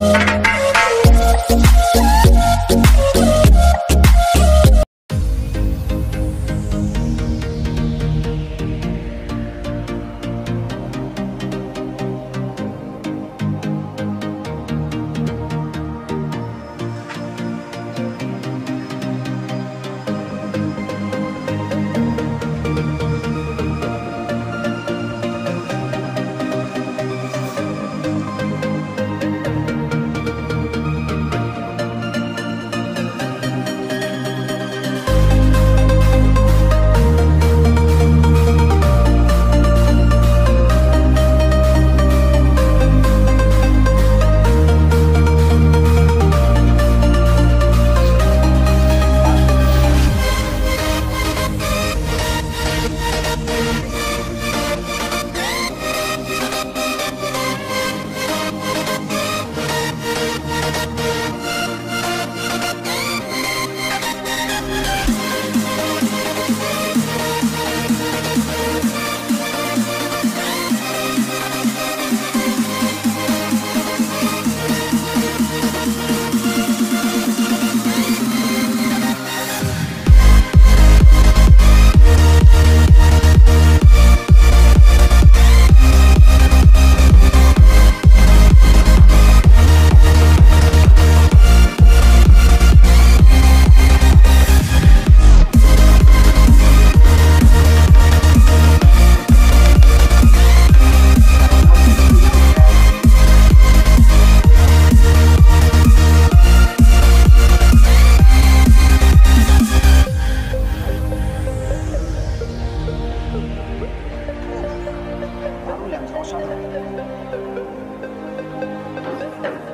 you Música them.